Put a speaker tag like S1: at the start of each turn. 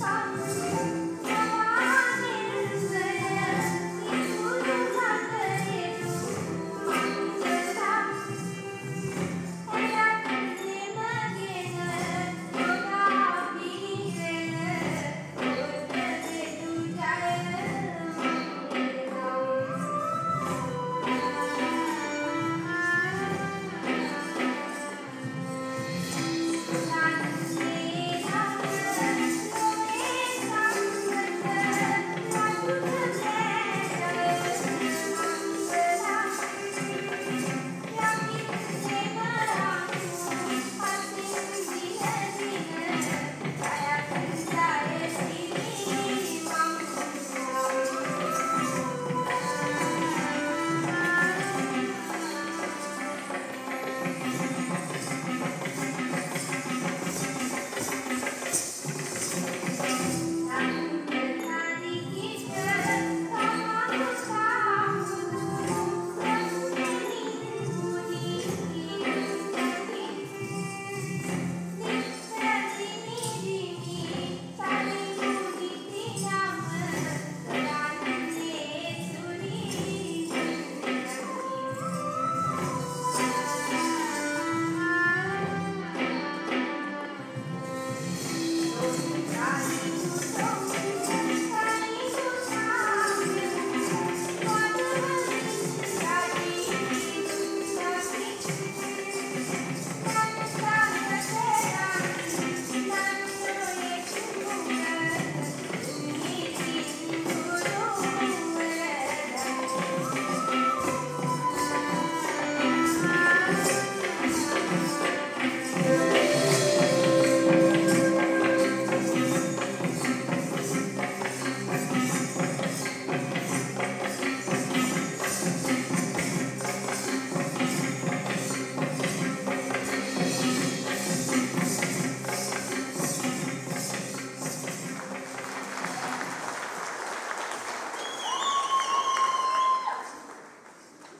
S1: sabe.